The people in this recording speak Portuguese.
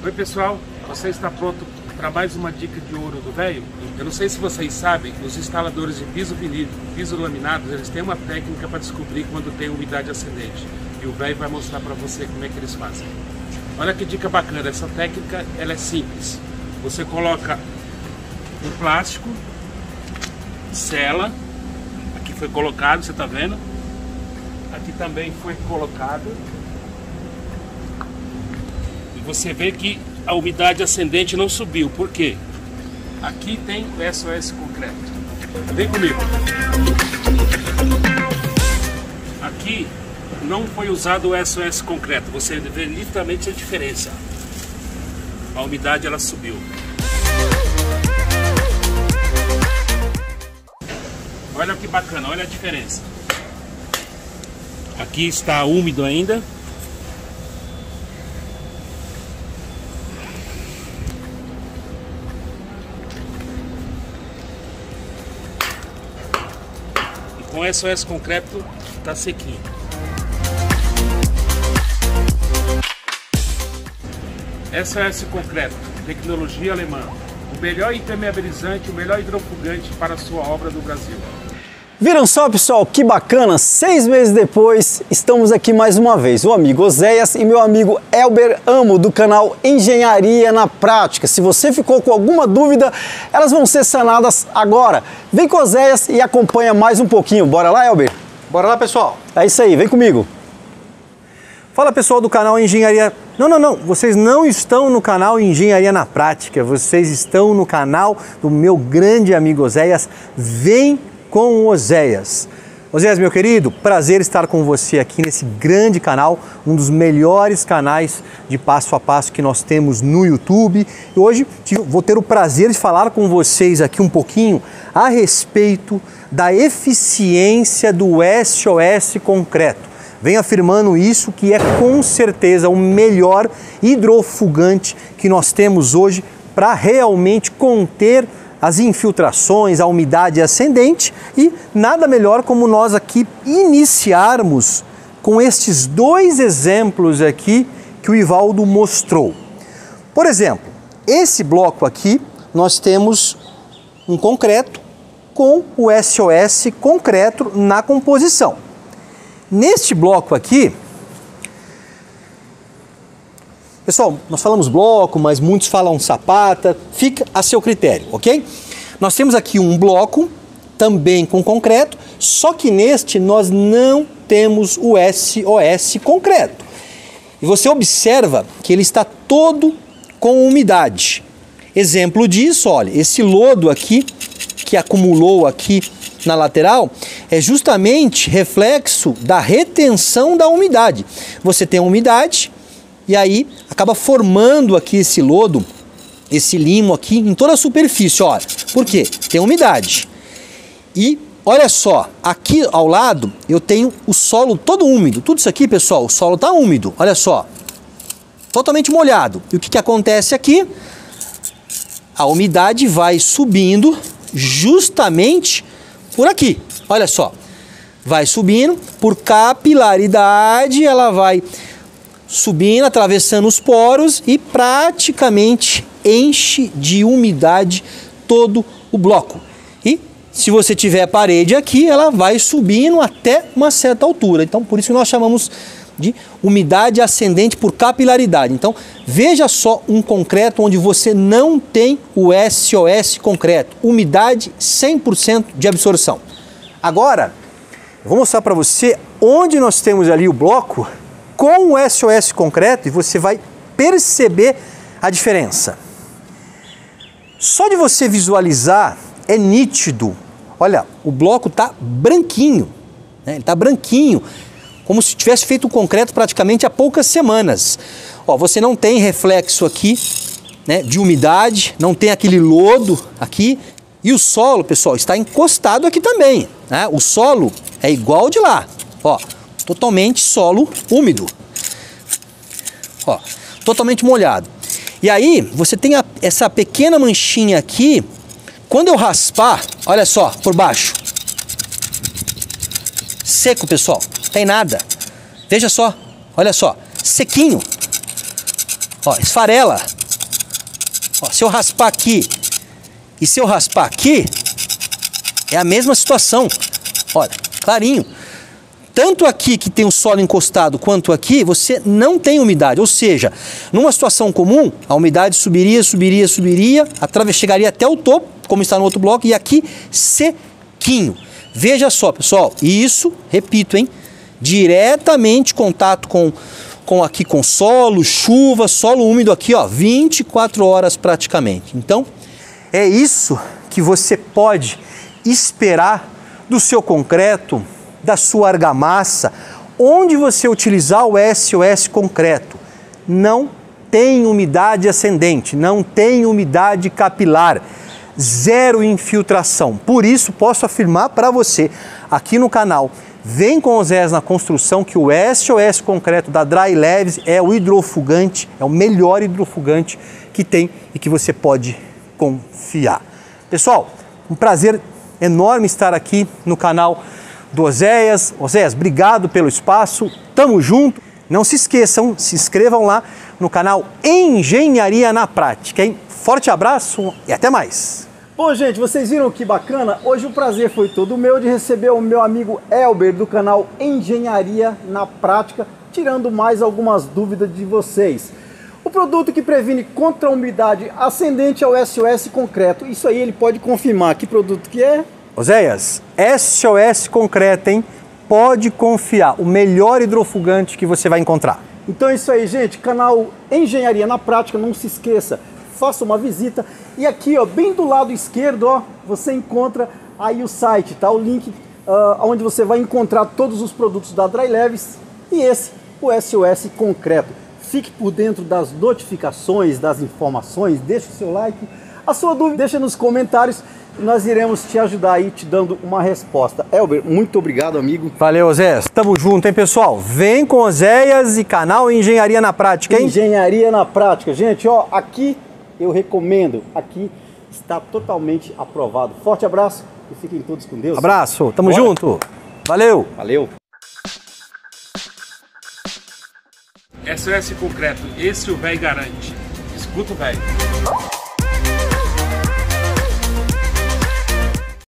Oi pessoal, você está pronto para mais uma dica de ouro do velho? Eu não sei se vocês sabem, os instaladores de piso vinil, piso laminados, eles têm uma técnica para descobrir quando tem umidade ascendente. E o velho vai mostrar para você como é que eles fazem. Olha que dica bacana, essa técnica ela é simples. Você coloca um plástico, sela, aqui foi colocado, você está vendo? Aqui também foi colocado você vê que a umidade ascendente não subiu. Por quê? Aqui tem o SOS concreto. Vem comigo. Aqui não foi usado o SOS concreto. Você vê literalmente a diferença. A umidade ela subiu. Olha que bacana, olha a diferença. Aqui está úmido ainda. Com SOS concreto está sequinho. SOS concreto, tecnologia alemã. O melhor impermeabilizante, o melhor hidrofugante para a sua obra do Brasil. Viram só, pessoal, que bacana? Seis meses depois, estamos aqui mais uma vez. O amigo Oséias e meu amigo Elber Amo, do canal Engenharia na Prática. Se você ficou com alguma dúvida, elas vão ser sanadas agora. Vem com Oséias e acompanha mais um pouquinho. Bora lá, Elber? Bora lá, pessoal? É isso aí, vem comigo. Fala, pessoal do canal Engenharia... Não, não, não, vocês não estão no canal Engenharia na Prática, vocês estão no canal do meu grande amigo Oséias. Vem com Oséias. Oséias, meu querido, prazer estar com você aqui nesse grande canal, um dos melhores canais de passo a passo que nós temos no YouTube. E hoje vou ter o prazer de falar com vocês aqui um pouquinho a respeito da eficiência do SOS concreto. Vem afirmando isso que é com certeza o melhor hidrofugante que nós temos hoje para realmente conter as infiltrações, a umidade ascendente e nada melhor como nós aqui iniciarmos com estes dois exemplos aqui que o Ivaldo mostrou. Por exemplo, esse bloco aqui nós temos um concreto com o SOS concreto na composição. Neste bloco aqui, Pessoal, nós falamos bloco, mas muitos falam sapata, fica a seu critério, ok? Nós temos aqui um bloco, também com concreto, só que neste nós não temos o SOS concreto. E você observa que ele está todo com umidade. Exemplo disso, olha, esse lodo aqui, que acumulou aqui na lateral, é justamente reflexo da retenção da umidade. Você tem umidade, e aí acaba formando aqui esse lodo, esse limo aqui em toda a superfície, olha. Por quê? Tem umidade. E olha só, aqui ao lado eu tenho o solo todo úmido. Tudo isso aqui, pessoal, o solo está úmido, olha só. Totalmente molhado. E o que, que acontece aqui? A umidade vai subindo justamente por aqui. Olha só. Vai subindo, por capilaridade ela vai subindo, atravessando os poros e praticamente enche de umidade todo o bloco. E se você tiver parede aqui, ela vai subindo até uma certa altura. Então, por isso que nós chamamos de umidade ascendente por capilaridade. Então, veja só um concreto onde você não tem o SOS concreto, umidade 100% de absorção. Agora, vou mostrar para você onde nós temos ali o bloco com o SOS concreto e você vai perceber a diferença. Só de você visualizar é nítido. Olha, o bloco está branquinho, né? ele está branquinho, como se tivesse feito o concreto praticamente há poucas semanas. Ó, você não tem reflexo aqui né, de umidade, não tem aquele lodo aqui. E o solo, pessoal, está encostado aqui também. Né? O solo é igual de lá. Ó, totalmente solo úmido. Ó, totalmente molhado. E aí, você tem a, essa pequena manchinha aqui. Quando eu raspar, olha só, por baixo. Seco, pessoal. Tem nada. Veja só. Olha só. Sequinho. Ó, esfarela. Ó, se eu raspar aqui e se eu raspar aqui, é a mesma situação. Olha, clarinho. Tanto aqui que tem o solo encostado quanto aqui, você não tem umidade. Ou seja, numa situação comum, a umidade subiria, subiria, subiria, chegaria até o topo, como está no outro bloco, e aqui sequinho. Veja só, pessoal, isso, repito, hein? Diretamente contato com, com aqui com solo, chuva, solo úmido aqui, ó, 24 horas praticamente. Então, é isso que você pode esperar do seu concreto da sua argamassa, onde você utilizar o SOS concreto, não tem umidade ascendente, não tem umidade capilar, zero infiltração. Por isso, posso afirmar para você aqui no canal, vem com os ES na construção, que o SOS concreto da Dry Leves é o hidrofugante, é o melhor hidrofugante que tem e que você pode confiar. Pessoal, um prazer enorme estar aqui no canal do Oséias. Oséias, obrigado pelo espaço, tamo junto. Não se esqueçam, se inscrevam lá no canal Engenharia na Prática, hein? Forte abraço e até mais! Bom, gente, vocês viram que bacana? Hoje o prazer foi todo meu de receber o meu amigo Elber do canal Engenharia na Prática, tirando mais algumas dúvidas de vocês. O produto que previne contra a umidade ascendente é o SOS Concreto. Isso aí ele pode confirmar. Que produto que é? Oséias, SOS concreto, hein? Pode confiar, o melhor hidrofugante que você vai encontrar. Então é isso aí, gente. Canal Engenharia na Prática, não se esqueça, faça uma visita. E aqui, ó, bem do lado esquerdo, ó, você encontra aí o site, tá? O link uh, onde você vai encontrar todos os produtos da Dry Leves e esse, o SOS Concreto. Fique por dentro das notificações, das informações, deixe o seu like. A sua dúvida, deixa nos comentários nós iremos te ajudar aí te dando uma resposta. Elber, muito obrigado, amigo. Valeu, Oséias. Tamo junto, hein, pessoal? Vem com Oséias e canal Engenharia na Prática, hein? Engenharia na Prática. Gente, ó, aqui eu recomendo. Aqui está totalmente aprovado. Forte abraço e fiquem todos com Deus. Abraço, tamo Bora. junto. Valeu. Valeu. SOS Concreto, esse o velho garante. Escuta o velho.